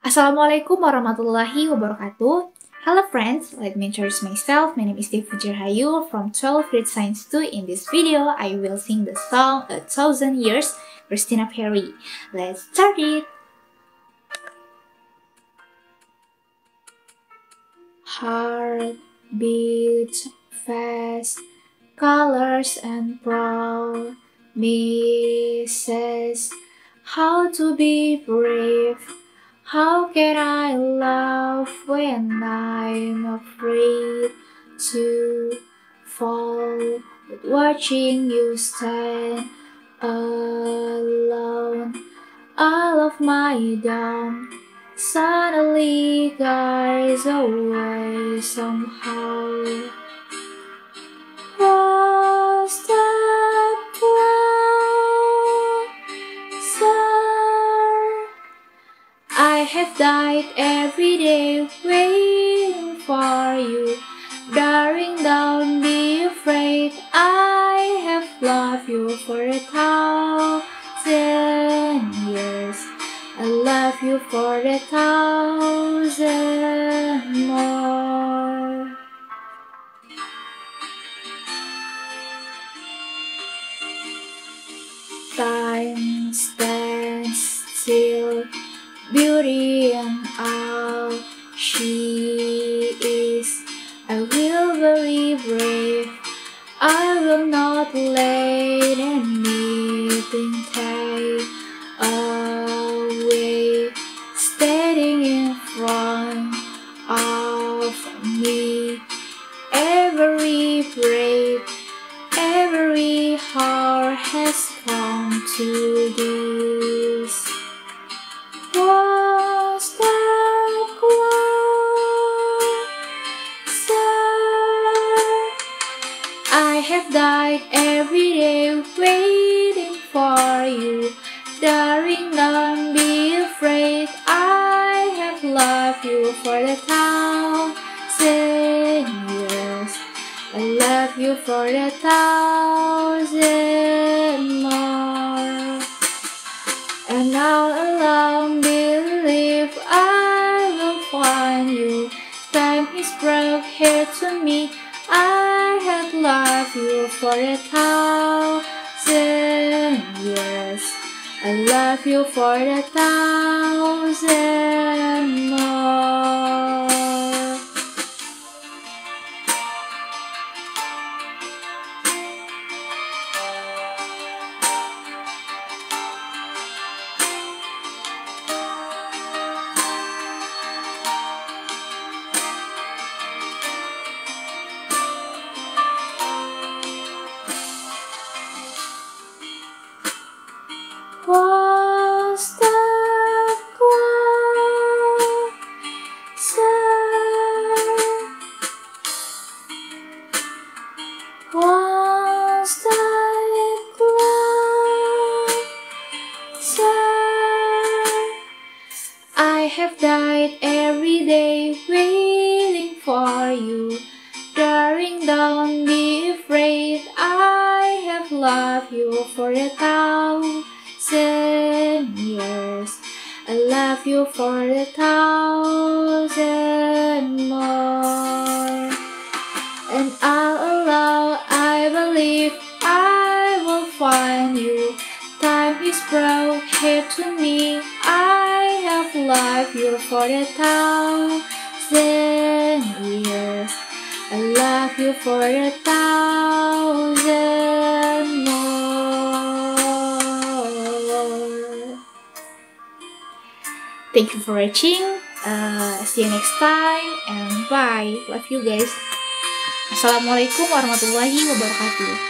Assalamualaikum warahmatullahi wabarakatuh. Hello friends, let me introduce myself. My name is Devi Hayu from 12 Grade Science 2. In this video, I will sing the song A Thousand Years, Christina Perri. Let's start it! Heart beats fast, colors and proud, misses how to be brave. How can I love when I'm afraid to fall? But watching you stand alone, all of my down suddenly dies away somehow. I have died every day waiting for you. Darling, don't be afraid. I have loved you for a thousand years. I love you for a thousand more. Time to this. Was that closer? I have died every day waiting for you. Darling, don't be afraid. I have loved you for a thousand years. I love you for a thousand more. All alone believe I will find you. Time is brought here to me. I have loved you for a thousand years. I love you for a thousand have died every day waiting for you. Darling, don't be afraid. I have loved you for a thousand years. I love you for a thousand more. And I'll allow, I believe I will find you. Time is brought here to me. Loved you for a thousand years. I love you for a thousand more. Thank you for watching. Uh, see you next time and bye. Love you guys. Assalamualaikum warahmatullahi wabarakatuh.